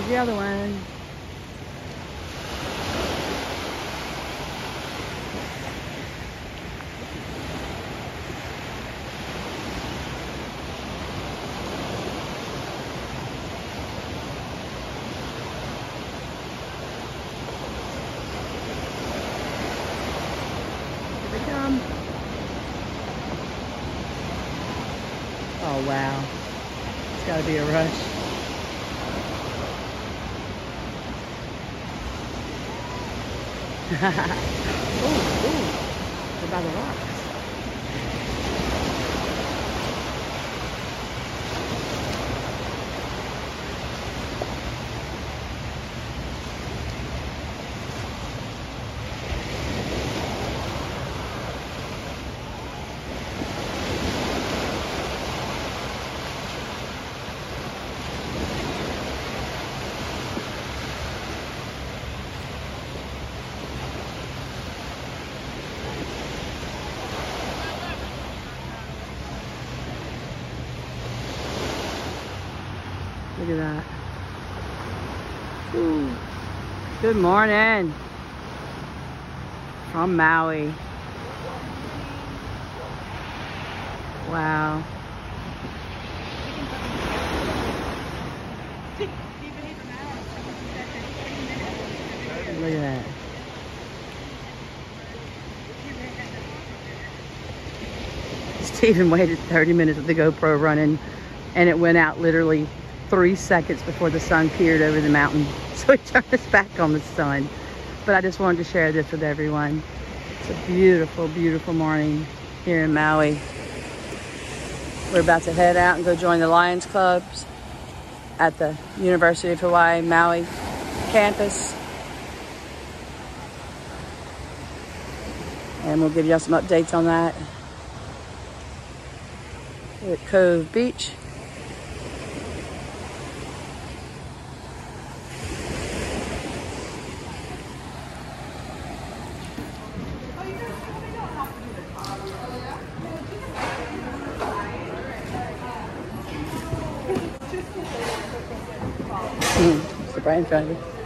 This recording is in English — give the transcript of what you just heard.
Here's the other one. Here. Oh wow. It's gotta be a rush. ooh, ooh. They're by the rocks. Look at that. Ooh. Good morning. From Maui. Wow. Look at that. Stephen waited 30 minutes with the GoPro running and it went out literally three seconds before the sun peered over the mountain. So he turned us back on the sun. But I just wanted to share this with everyone. It's a beautiful, beautiful morning here in Maui. We're about to head out and go join the Lions Clubs at the University of Hawaii Maui campus. And we'll give y'all some updates on that. We're at Cove Beach. Mm, front of you.